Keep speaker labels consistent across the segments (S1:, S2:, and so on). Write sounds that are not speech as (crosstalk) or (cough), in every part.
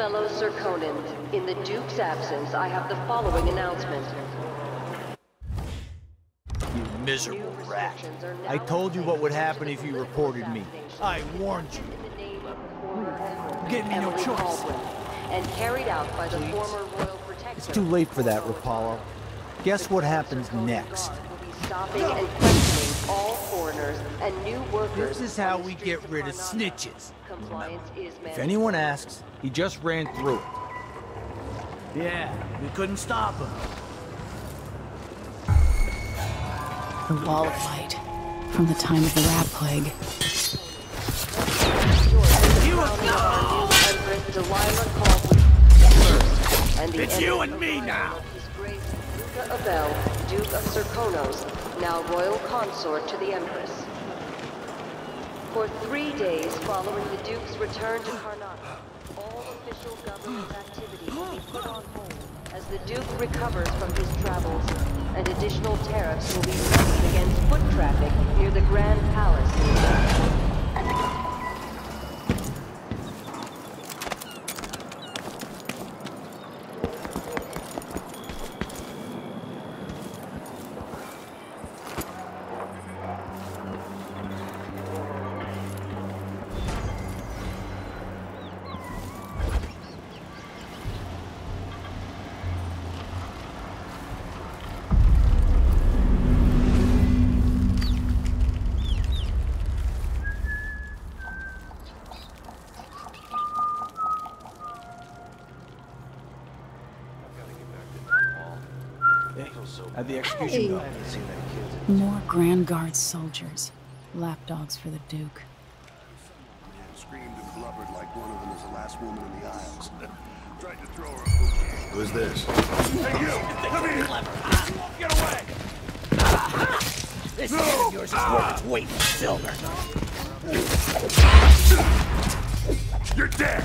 S1: Fellow Serkonan, in the Duke's absence, I have the following announcement.
S2: You miserable rat. I told you what would happen if you reported me. I warned you.
S1: in the name of former
S2: Gave me no choice.
S1: Kaldwin, and carried out by the
S2: Please.
S1: former royal protector.
S2: It's too late for that, Rapallo. Guess what happens
S1: Sir Conan
S2: next?
S1: Guard will be stopping and questioning all foreigners and new workers.
S2: This is how we get rid of snitches.
S1: Compliance is
S2: If anyone asks, he just ran through it.
S3: Yeah, we couldn't stop him.
S4: The wall of light. From the time of the rat plague.
S1: You Empress Delilah Kaldwin first, and
S3: It's you and me
S1: arrival
S3: now.
S1: of His Abele, Duke of Serkonos, now royal consort to the Empress. For three days following the Duke's return to Karnaca, all official government activity will be put on hold as the Duke recovers from his travels, and additional tariffs will be levied against foot traffic near the Grand Palace.
S2: Hey, how'd the execution go?
S4: More Grand Guard soldiers. Lapdogs for the Duke.
S5: Screamed and blubbered like one of them was the last woman in the aisles. (laughs) Tried to throw her.
S6: Who's this?
S5: Hey, you! Come here!
S3: Get away! This hand of yours is worth its weight in silver.
S5: You're dead!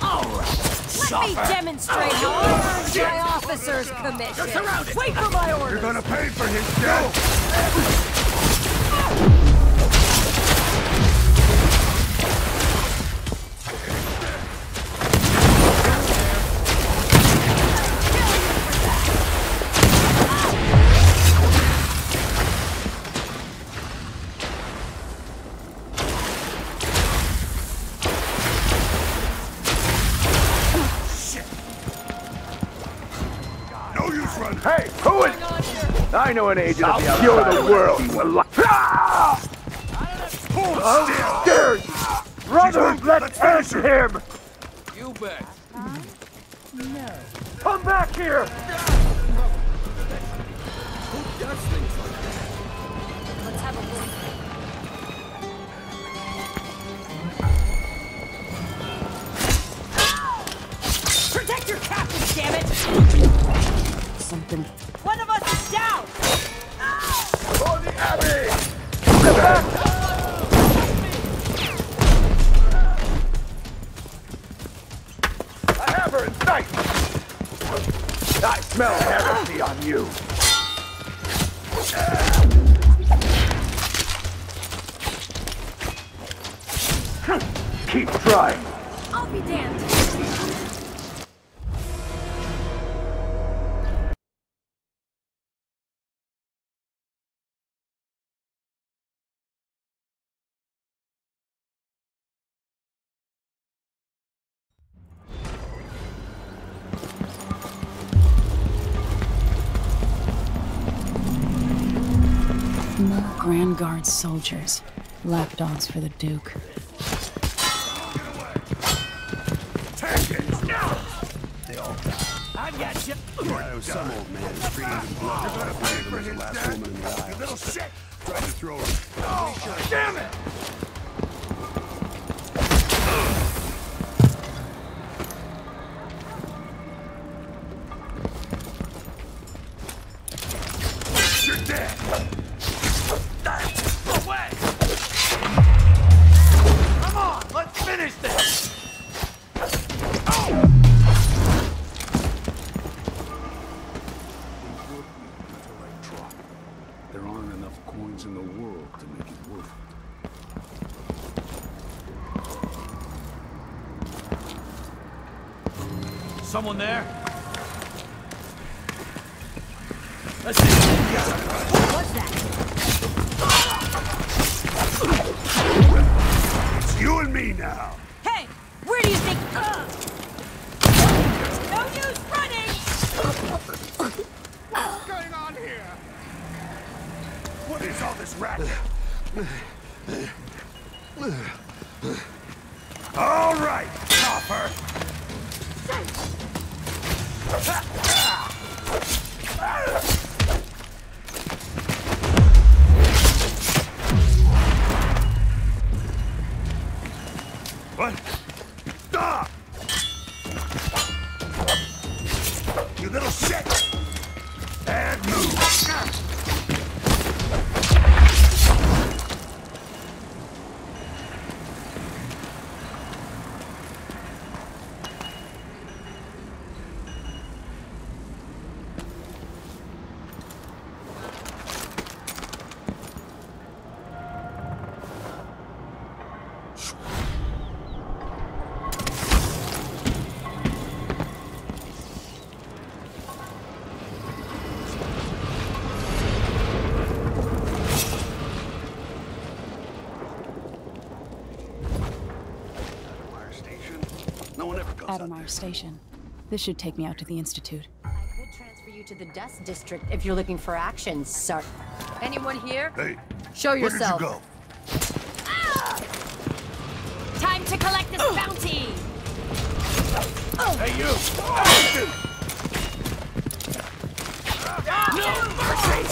S3: All right,
S7: Let me demonstrate how I earned my officer's commission. Wait for my orders.
S5: You're gonna pay for his death!
S8: I know an agent of the Cure the world. I'm ah! scared. Brothers, let's end him.
S3: You bet.
S8: Come back here.
S7: Let's have a look. Protect your captain, damn it!
S4: Something.
S7: Down!
S8: For the Abbey. Get back. I have her in sight. I smell heresy on you. Keep trying.
S7: I'll be damned!
S4: Grand Guard soldiers. Lapdogs for the Duke.
S5: Take it! Was some old man like one of them was the last woman in the
S3: little shit.
S5: Tried to throw her.
S3: Oh, damn it!
S5: You're dead!
S3: Someone there? Let's see.
S7: What's that?
S6: It's you and me now.
S7: Hey! Where do you think... Ugh. No use running!
S6: What's going on here? What is all this racket? All right, copper. What? Stop! You little shit! Bad move! One ever goes out there.
S4: Addermire Station. This should take me out to the Institute.
S1: I could transfer you to the Dust District if you're looking for action, sir. Anyone here?
S6: Hey,
S1: Show
S6: where
S1: yourself.
S6: did you go? Ah!
S7: Time to collect this bounty!
S3: Hey, you! No mercy!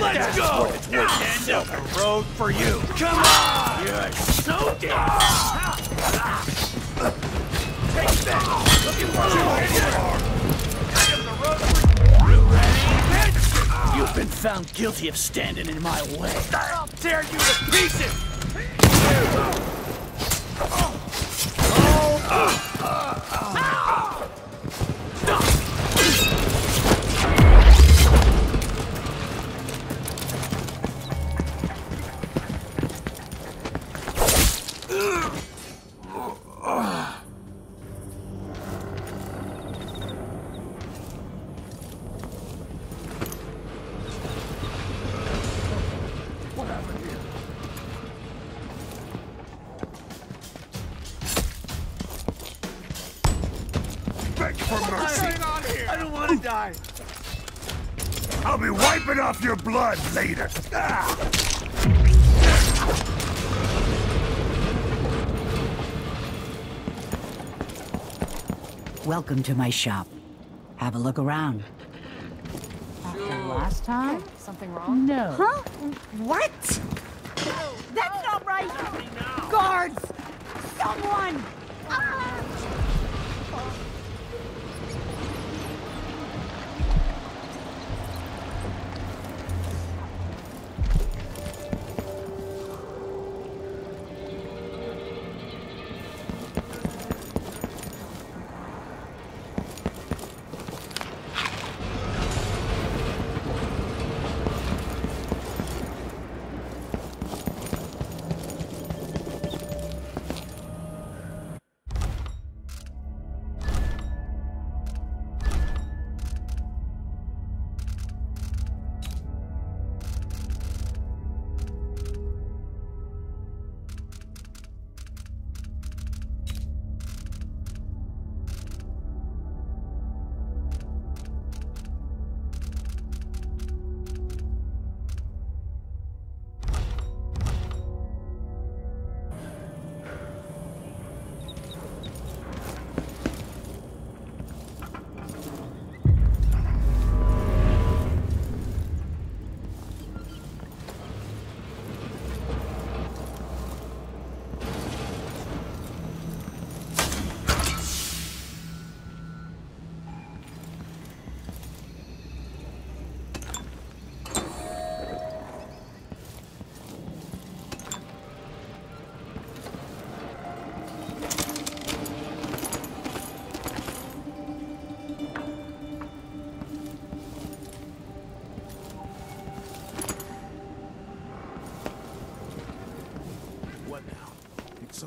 S3: Let's go! End of the road for you! Come on! You're so dead! Take that! Looking for End of the road for you! ready? You've been found guilty of standing in my way. I'll tear you to pieces!
S6: Beg wiping your blood later. Ah!
S9: Welcome to my shop. Have a look around. After last time?
S1: Something wrong?
S9: No.
S7: Huh? What? That's not right! Guards! Someone! Ah!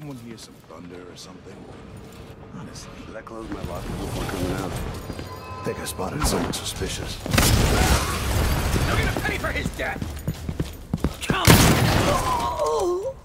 S8: Someone hear some thunder or something?
S5: Honestly. Did I close my locker before coming out? I think I spotted someone suspicious.
S3: You'll get a penny for his death! Come!
S5: Got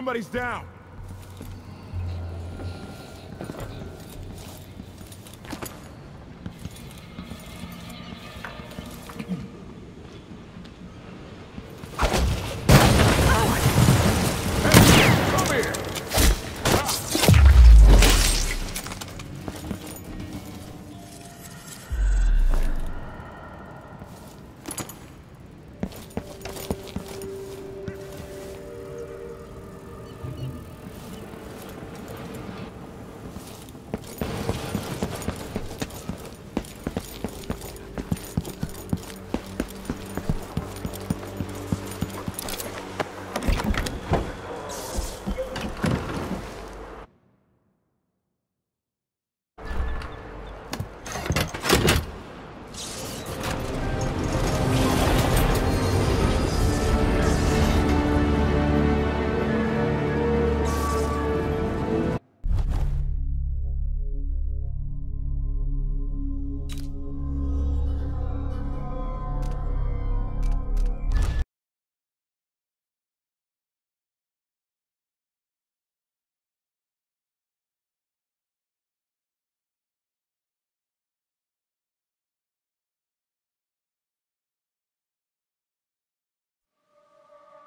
S8: Somebody's down.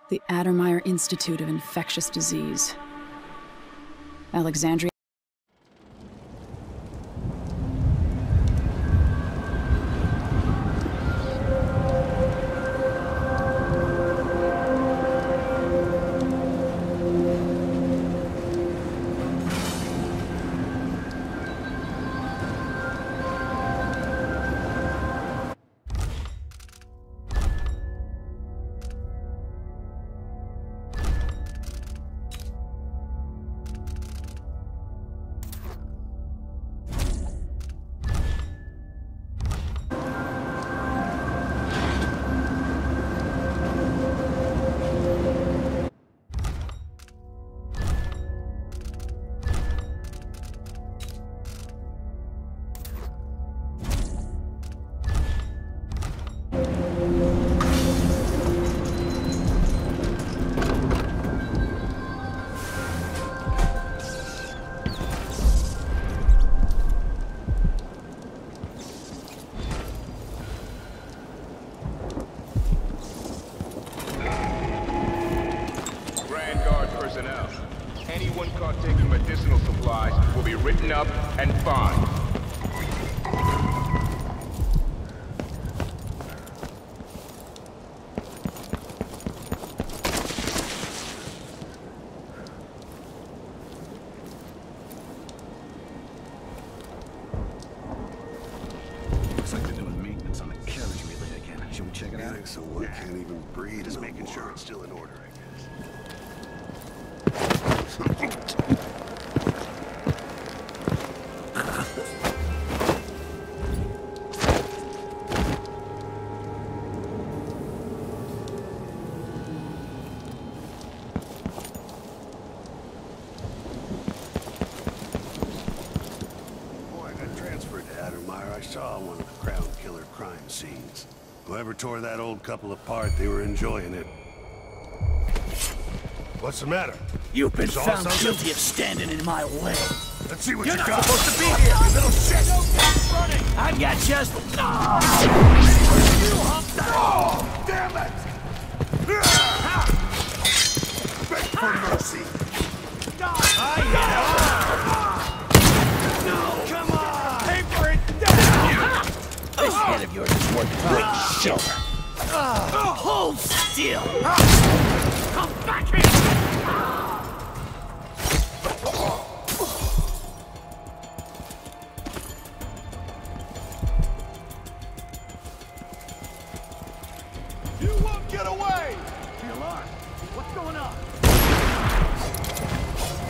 S4: The Addermire Institute of Infectious Disease. Alexandria.
S8: Looks like they're doing maintenance on the carriage relay again. Should we check it out?
S5: Getting someone can't even breathe. Just making sure it's still in order, I guess. (laughs) Addermire, I saw one of the Crown Killer crime scenes. Whoever tore that old couple apart, they were enjoying it. What's the matter?
S3: You've been
S5: Saw
S3: found
S5: something?
S3: guilty of standing in my way.
S5: Let's see what
S3: You're
S5: you
S3: not
S5: got.
S3: supposed to be here, you little shit! I've got just...
S5: Oh, damn it! Ah! Beg for mercy.
S3: Head of yours is worth great shit. Hold still! Come back here!
S8: You won't get away! The alarm. What's going on?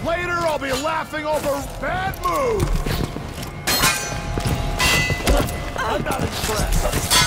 S8: Later, I'll be laughing over bad moves! I'm not impressed.